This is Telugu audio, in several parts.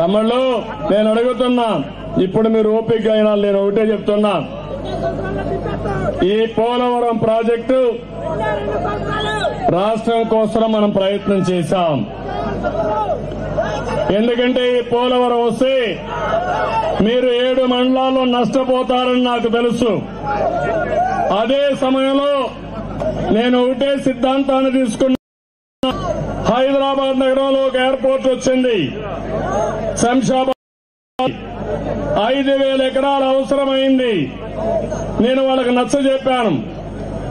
తమ్ముళ్ళు నేను అడుగుతున్నా. ఇప్పుడు మీరు ఓపిక అయినా నేను ఒకటే చెప్తున్నా. ఈ పోలవరం ప్రాజెక్టు రాష్ట్రం కోసం మనం ప్రయత్నం చేశాం. ఎందుకంటే ఈ పోలవరం వస్తే మీరు ఏడు మండలాల్లో నష్టపోతారని నాకు తెలుసు. అదే సమయంలో నేను ఒకటే సిద్ధాంతాన్ని తీసుకున్నా. హైదరాబాద్ నగరంలో ఒక ఎయిర్పోర్ట్ వచ్చింది. శంషాబాద్ ఐదు వేల ఎకరాలు అవసరమైంది. నేను వాళ్ళకి నచ్చ చెప్పాను.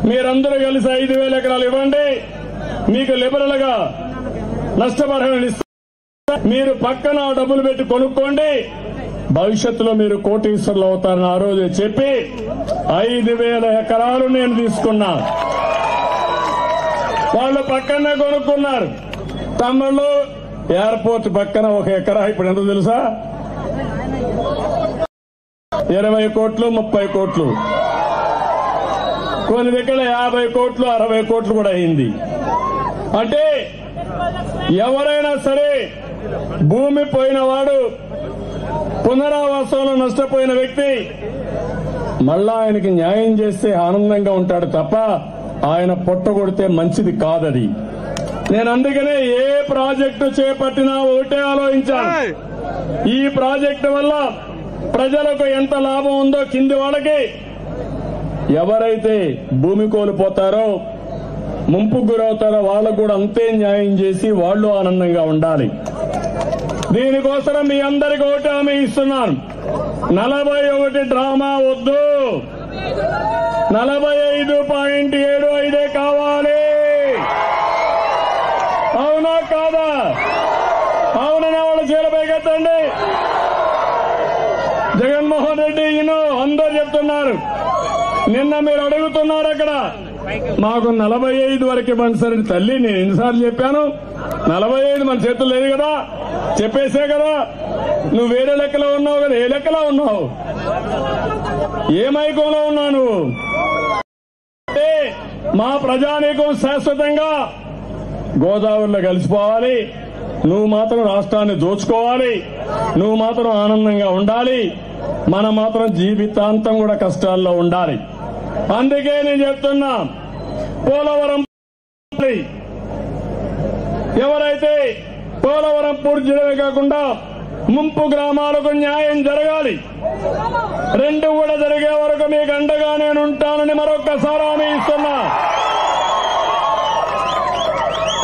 మీరందరూ కలిసి ఐదు వేల ఎకరాలు ఇవ్వండి. మీకు లిబరల్గా నష్టపరిహారం ఇస్తా మీరు పక్కన డబ్బులు పెట్టి కొనుక్కోండి. భవిష్యత్తులో మీరు కోటీశ్వర్లు అవుతారని ఆ రోజు చెప్పి ఐదు వేల ఎకరాలు నేను తీసుకున్నా. వాళ్ళు పక్కనే కొనుక్కున్నారు. తమిళలో ఎయిర్పోర్ట్ పక్కన ఒక ఎకరా ఇప్పుడు ఎంత తెలుసా? ఇరవై కోట్లు ముప్పై కోట్లు. కొన్ని దగ్గర యాభై కోట్లు అరవై కోట్లు కూడా అయింది. అంటే ఎవరైనా సరే భూమి పోయినవాడు పునరావాసంలో నష్టపోయిన వ్యక్తి మళ్ళా ఆయనకి న్యాయం చేస్తే ఆనందంగా ఉంటాడు తప్ప ఆయన పొట్టగొడితే మంచిది కాదది. నేను అందుకనే ఏ ప్రాజెక్టు చేపట్టినా ఒకటే ఆలోచించాను ఈ ప్రాజెక్టు వల్ల ప్రజలకు ఎంత లాభం ఉందో కింది వాళ్ళకి. ఎవరైతే భూమి కోల్పోతారో ముంపుకు గురవుతారో వాళ్ళకు కూడా అంతే న్యాయం చేసి వాళ్ళు ఆనందంగా ఉండాలి. దీనికోసం మీ అందరికి ఒకటి హామీ ఇస్తున్నాను. నలభై ఒకటి డ్రామా వద్దు. నలభై ఐదు పాయింట్ ఏడు జగన్మోహన్ రెడ్డి ఈయన అందరు చెప్తున్నారు. నిన్న మీరు అడుగుతున్నారు అక్కడ మాకు నలభై ఐదు వరకు ఇవ్వండి సార్ తల్లి నేను ఎన్నిసార్లు చెప్పాను. నలభై ఐదు మన చేతులు లేదు కదా చెప్పేసే కదా. నువ్వు వేరే లెక్కలో ఉన్నావు కదా ఏ లెక్కలో ఉన్నావు? ఏ మైకంలో ఉన్నావు నువ్వు అంటే మా ప్రజానీకం శాశ్వతంగా గోదావరిలో కలిసిపోవాలి. నువ్వు మాత్రం రాష్ట్రాన్ని దోచుకోవాలి. నువ్వు మాత్రం ఆనందంగా ఉండాలి. మనం మాత్రం జీవితాంతం కూడా కష్టాల్లో ఉండాలి. అందుకే నేను చెప్తున్నా పోలవరం ఎవరైతే పోలవరం పూర్తి చేయడమే కాకుండా ముంపు గ్రామాలకు న్యాయం జరగాలి రెండు కూడా జరిగే వరకు మీకు అండగా నేను ఉంటానని మరొక్కసారి హామీ ఇస్తున్నా.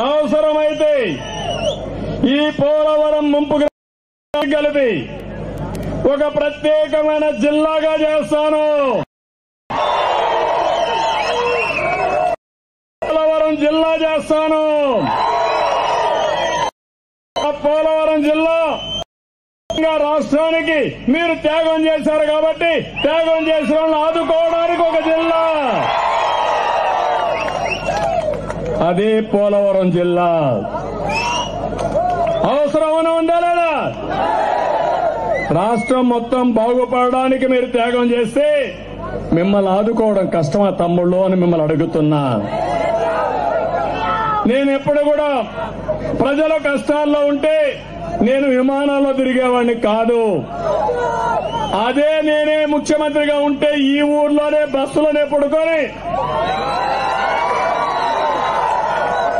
అవసరమైతే ఈ పోలవరం ముంపు గ్రామాలకు కలిపి ఒక ప్రత్యేకమైన జిల్లాగా చేస్తాను. పోలవరం జిల్లా చేస్తాను. ఆ పోలవరం జిల్లా రాష్ట్రానికి మీరు త్యాగం చేశారు కాబట్టి త్యాగం చేసిన వాళ్ళని ఆదుకోవడానికి ఒక జిల్లా. అదే పోలవరం జిల్లా. అవసరం ఉందా లేదా? రాష్ట్రం మొత్తం బాగుపడడానికి మీరు త్యాగం చేస్తే మిమ్మల్ని ఆదుకోవడం కష్టమా తమ్ముళ్ళు అని మిమ్మల్ని అడుగుతున్నా. నేను ఎప్పుడు కూడా ప్రజల కష్టాల్లో ఉంటే నేను విమానాల్లో తిరిగేవాడిని కాదు. అదే నేనే ముఖ్యమంత్రిగా ఉంటే ఈ ఊర్లోనే బస్సులోనే పడుకొని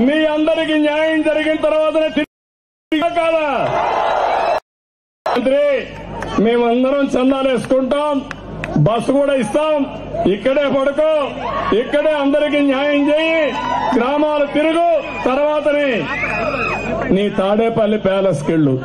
మీ అందరికీ న్యాయం జరిగిన తర్వాతనే తిరిగి కాదా? మంత్రి మేమందరం చందాలేసుకుంటాం బస్సు కూడా ఇస్తాం ఇక్కడే పడుకో ఇక్కడే అందరికి న్యాయం చేయి గ్రామాలు తిరుగు తర్వాతనే నీ తాడేపల్లి ప్యాలెస్కి వెళ్ళు.